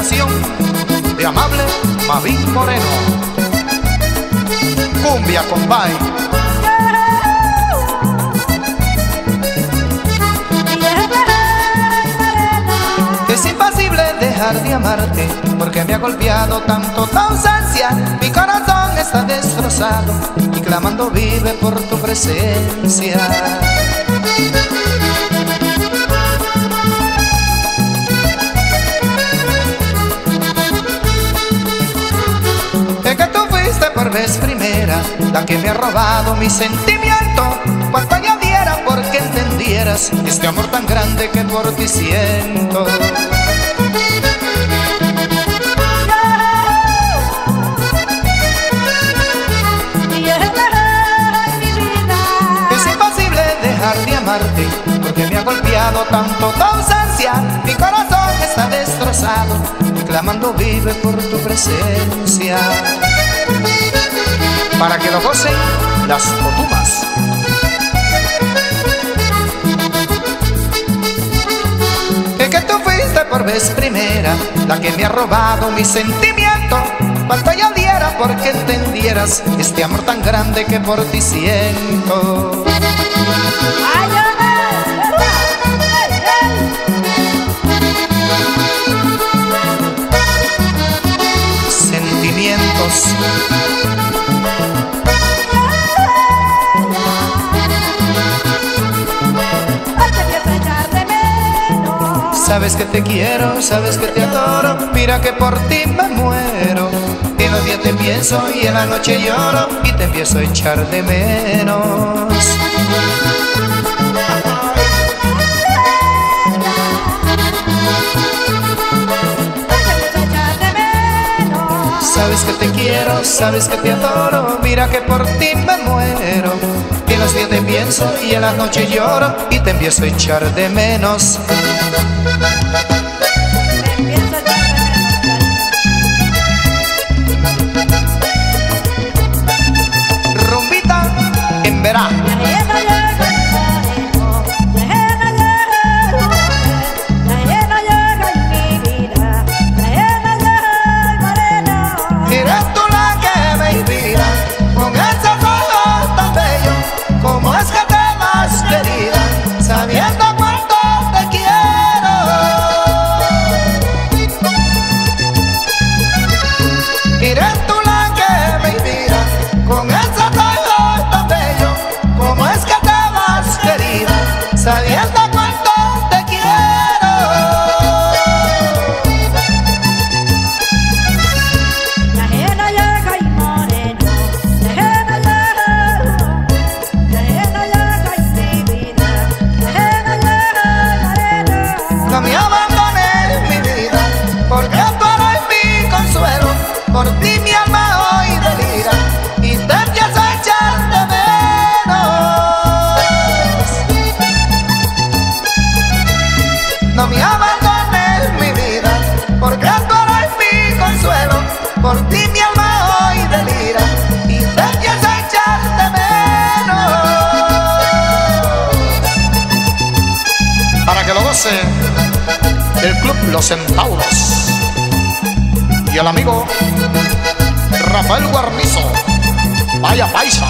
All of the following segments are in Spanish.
de amable Mavín Moreno. Cumbia Combay. Es imposible dejar de amarte porque me ha golpeado tanto tu ausencia. Mi corazón está destrozado y clamando vive por tu presencia. La que me ha robado mi sentimiento. Cuanto añadiera porque entendieras este amor tan grande que por ti siento. Es imposible dejar de amarte porque me ha golpeado tanto tu ausencia. Mi corazón está destrozado, clamando vive por tu presencia para que lo gocen las potumas. Es que tú fuiste por vez primera la que me ha robado mi sentimiento. Yo diera porque entendieras este amor tan grande que por ti siento. Sabes que te quiero, sabes que te adoro, mira que por ti me muero. En los días te pienso y en la noche lloro y te empiezo a echar de menos. Sabes que te quiero, sabes que te adoro, mira que por ti me muero. En los días te pienso y en la noche lloro y te empiezo a echar de menos. No me abandones mi vida, porque tú eres mi consuelo. Por ti mi alma hoy delira y te empiezo a de menos. No me abandones mi vida, porque tú eres mi consuelo. Por ti el Club Los Centauros y el amigo Rafael Guarnizo. Vaya paisa.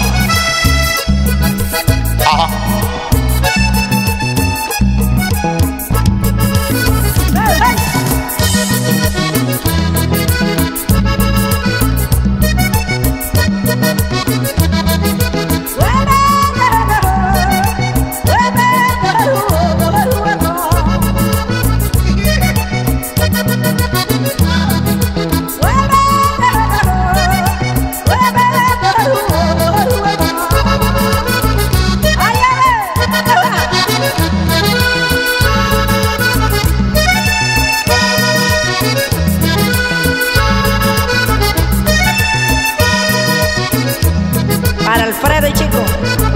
para Alfredo y Chico.